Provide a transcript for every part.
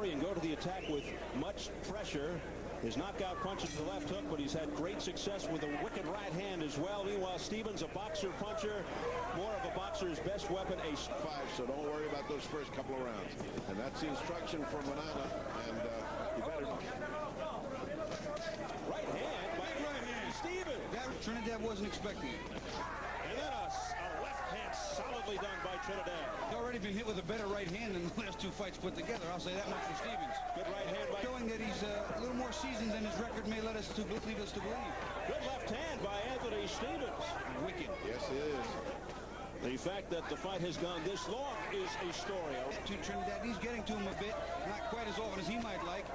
hurry and go to the attack with much pressure. His knockout punch is the left hook, but he's had great success with a wicked right hand as well. Meanwhile, Stephens, a boxer puncher, more of a boxer's best weapon, a five, so don't worry about those first couple of rounds. And that's the instruction from Manana, and uh, you better... Right hand by right hand. Stephens. That Trinidad wasn't expecting it. Solidly done by Trinidad. He's already been hit with a better right hand than the last two fights put together. I'll say that much for Stephens. Good right hand by... Showing that he's uh, a little more seasoned than his record may let us to lead us to believe. Good left hand by Anthony Stephens. Wicked. Yes, it is. The fact that the fight has gone this long is a story. To Trinidad, he's getting to him a bit, not quite as often as he might like.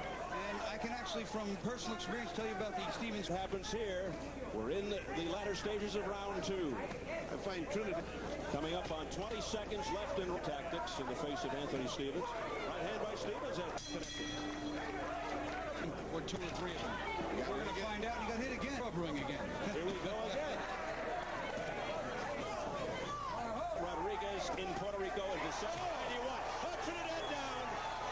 And I can actually, from personal experience, tell you about the Stephens. Happens here. We're in the, the latter stages of round two. I find Trinidad coming up on 20 seconds left in tactics in the face of Anthony Stephens. Right hand by Stephens. Or two or three of them. We're going to find out. He got hit again. Rubbering again. Here we go again. Rodriguez in Puerto Rico is the second. Oh, and he won. Oh, Trinidad down.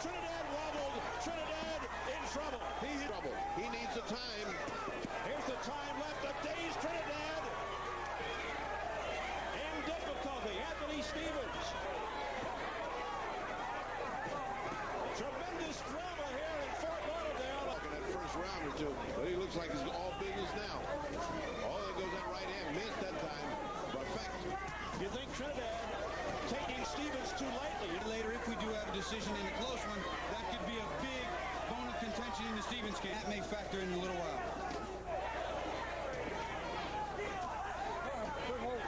Trinidad wobbled. Trinidad in trouble. He's in trouble. He needs the time. Here's the time left. A dazed Trinidad. In difficulty. Anthony Stephens. Tremendous drama here in Fort Lauderdale. Like in that first round or two, but he looks like he's all business now. All that goes that right hand. Missed that time. Perfect. You think Trinidad taking Stephens too lightly? Later, if we do have a decision in a close one, that could be a big bone of contention in the Stephens case. That may factor in a little while.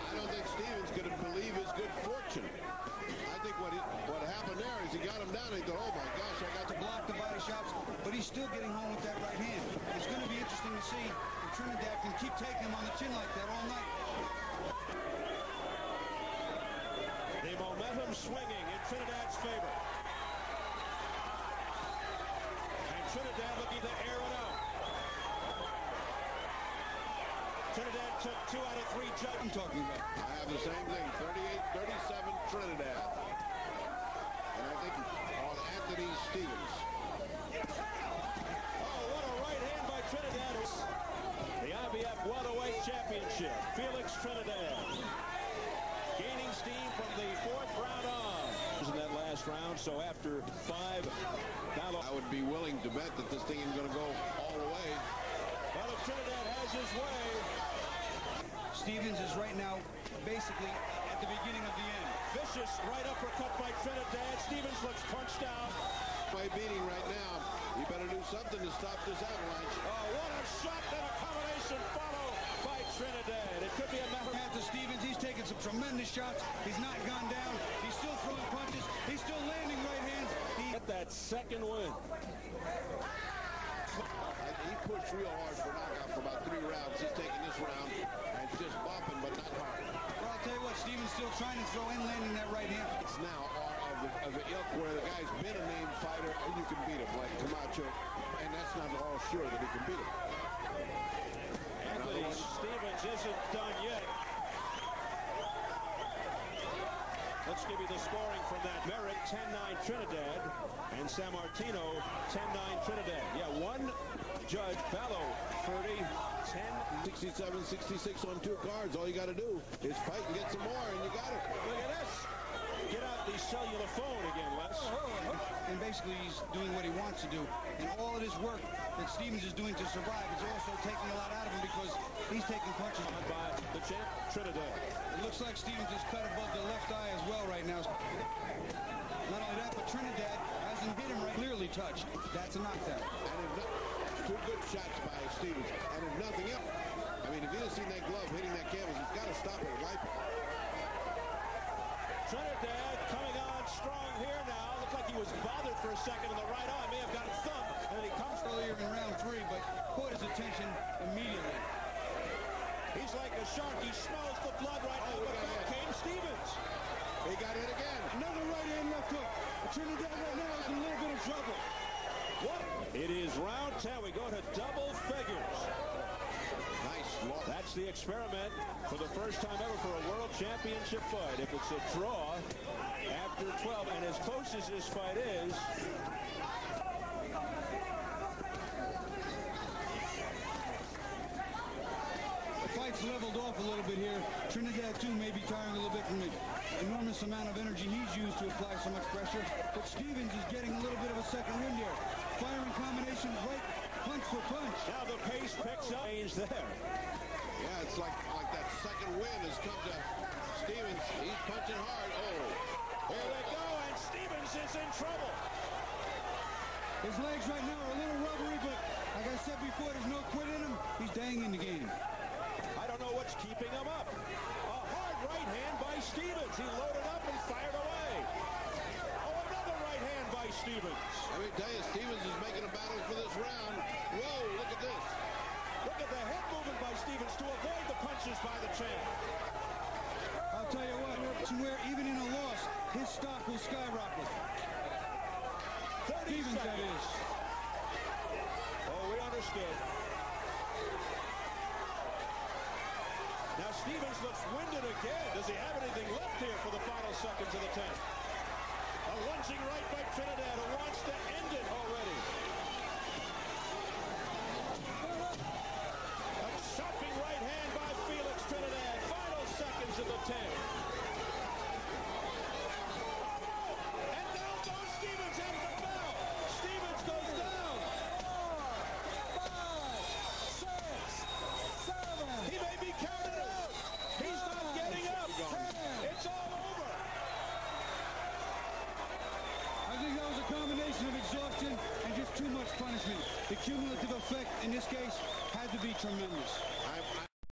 I don't think Stephens could believe his good fortune. I think what he, what happened there is he got him down and he thought, oh my gosh, I got to block the body shots, but he's still getting home with that right hand. It's going to be interesting to see if Trinidad can keep taking him on the chin like that all night. The momentum swinging in Trinidad's favor. And Trinidad looking to air it out. Trinidad took two out of three judges. I'm talking about. I have the same thing. 38-37 Trinidad. And I think on Anthony Stephens. Oh, what a right hand by Trinidad. The IBF 108 Championship. Felix Trinidad. Gaining steam from the fourth round on. In that last round, so after five, I would be willing to bet that this thing is going to go all the way. Well, if Trinidad has his way. Stephens is right now basically at the beginning of the end. Vicious right uppercut by Trinidad. Stephens looks punched out. By beating right now, you better do something to stop this avalanche. Oh, what a shot and a combination follow by Trinidad. It could be a matter of... to Stephens, he's taking some tremendous shots. He's not gone down. He's still throwing punches. He's still landing right hands. He... Get that second win. He pushed real hard for knockout for about three rounds. He's taking this round and just bopping, but not hard. Well, I'll tell you what, Stephens still trying to throw in, landing that right hand. It's now are of the, of the ilk where the guy's been a named fighter and you can beat him, like Camacho, and that's not all sure that he can beat him. Anthony Stephens isn't done yet. Let's give you the scoring from that. Merrick, 10-9 Trinidad, and San Martino, 10-9 Trinidad. Yeah, one judge, Bello, 30, 10. 67, 66 on two cards. All you got to do is fight and get some more, and you got it. Look at this. Get out the cellular phone again, Les. And basically, he's doing what he wants to do. And all of this work that Stephens is doing to survive is also taking a lot out of him because he's taking punches. By the champ, Trinidad. It looks like Stephens is cut above the left eye as well right now. Not only that, but Trinidad hasn't hit him right. Clearly touched. That's a knockdown. And if not, two good shots by Stephens. And if nothing else, I mean, if he had seen that glove hitting that canvas, he's got to stop it wipe it. Trinidad coming on strong here now. Looked like he was bothered for a second in the right eye. May have got a thumb. And then he comes earlier in round three, but caught his attention immediately. He's like a shark. He smells the blood right now. But oh, back came Stephens. He got it again. Another right hand left hook. Trinidad right now is in a little bit of trouble. What? It is round 10. We go to double figures. That's the experiment for the first time ever for a world championship fight. If it's a draw after 12, and as close as this fight is, fight's leveled off a little bit here. Trinidad, too, may be tiring a little bit from the enormous amount of energy he's used to apply so much pressure. But Stephens is getting a little bit of a second wind here. Firing combination right punch for punch. Now the pace picks up. Change there. Yeah, it's like like that second wind has come to Stephens. He's punching hard. Oh. Here they go, and Stephens is in trouble. His legs right now are a little rubbery, but like I said before, there's no quit in him. He's staying in the game. I don't know what's keeping him up. A hard right hand by Stephens. He loaded up and fired away. Oh, another right hand by Stephens. Me tell Stephens is making a battle for this round. Whoa, look at this. Look at the head movement by Stephens to avoid the punches by the champ. I'll tell you what, where even in a loss, his stock will skyrocket. Stephens, that is. Oh, we understood. Now Stephens looks winded again. Does he have anything left here for the final seconds of the 10th? A lunging right by Trinidad who wants to end it already. A chopping right hand by Felix Trinidad. Final seconds of the 10th. And down goes Stephens after the bell. Stephens goes down. He may be counted out. He's not getting up. It's all over. I think that was a combination of exhaustion and just too much punishment. The cumulative effect in this case had to be tremendous.